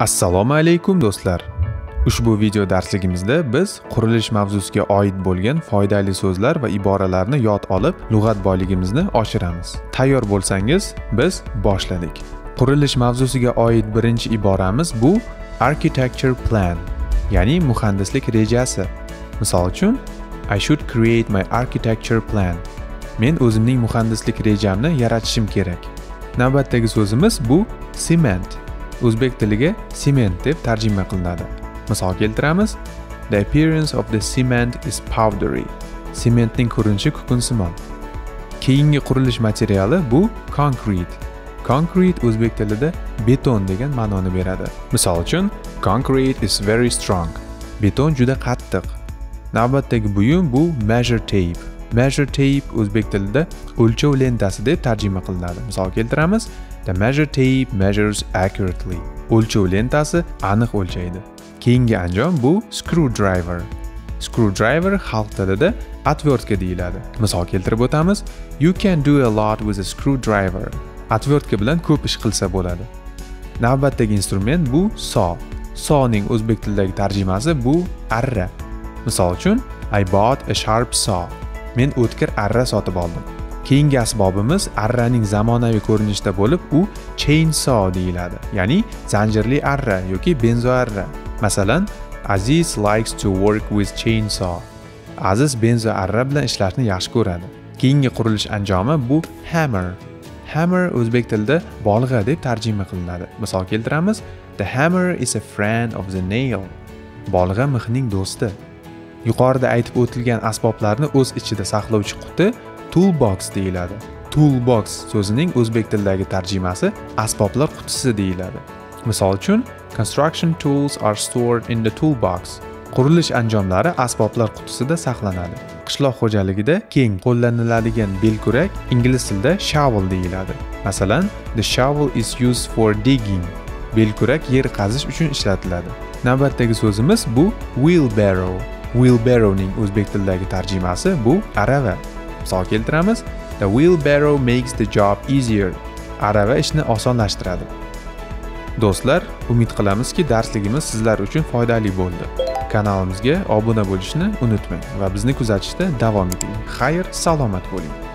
assalomu alaykum do'stlar. Ushbu video darsligimizda biz qurilish mavzusiga oid bo'lgan foydali so'zlar va iboralarni yod olib lug'at boyligimizni oshiramiz. Tayyor bo'lsangiz biz boshladik. Qurilish mavzusiga oid birinchi iboramiz bu architecture plan ya'ni muhandislik rejasi. Misol uchun i should create my architecture plan. Men o'zimning muhandislik rejamni yaratishim kerak. Navbatdagi so'zimiz bu sement o'zbek tiliga sement deb tarjima qilinadi. Misol keltiramiz. The appearance of the cement is powdery. Sementning ko'rinishi kukunsimon. Keyingi qurilish materiali bu concrete. Concrete o'zbek tilida beton degan ma'noni beradi. Misol uchun concrete is very strong. Beton juda qattiq. Navbatdagi buyum bu measure tape. Measure tape o'zbek tilida o'lchov lentasi deb tarjima qilinadi. Misol keltiramiz. The measure tape measures accurately. O'lchov lentasi aniq o'lchaydi. Keyingi anjom bu screwdriver. Screwdriver xalq tilida отвертка deyiladi. Misol keltirib o'tamiz you can do a lot with a screwdriver. Отверtka bilan ko'p ish qilsa bo'ladi. Navbatdagi instrument bu saw. Sawning o'zbek tilidagi tarjimasi bu arra. Misol uchun i bought a sharp saw. Men o'tkir arra sotib oldim. Keyingi asbobimiz arraning zamonaviy ko'rinishida bo'lib u chainsaw deyiladi ya'ni zanjirli arra yoki benzoarra. Masalan aziz likes to work with chainsaw. Aziz benzo arra bilan ishlashni yaxshi ko'radi. Keyingi qurilish anjomi bu hammer. Hammer o'zbek tilida bolg'a deb tarjima qilinadi. Misol keltiramiz the hammer is a friend of the nail. Bolg'a mixning do'sti. Yuqorida aytib o'tilgan asboblarni o'z ichida saqlovchi quti toolbox deyiladi. Toolbox so'zining o'zbek tilidagi tarjimasi asboblar qutisi deyiladi. Misol uchun construction tools are stored in the toolbox. Qurilish anjomlari asboblar qutisida saqlanadi. Qishloq xo'jaligida keng qo'llaniladigan belkurak ingliz tilida shovel deyiladi. Masalan the shovel is used for digging. Belkurak yer qazish uchun ishlatiladi. Navbatdagi so'zimiz bu wheelbarrow. Wheelbarrowning o'zbek tilidagi tarjimasi bu arava. Misol keltiramiz the wheelbarrow makes the job easier. Arava ishni osonlashtiradi. Do'stlar umid qilamizki darsligimiz sizlar uchun foydali bo'ldi. Kanalimizga obuna bo'lishni unutmang va bizni kuzatishda davom eting. Xayr salomat bo'ling.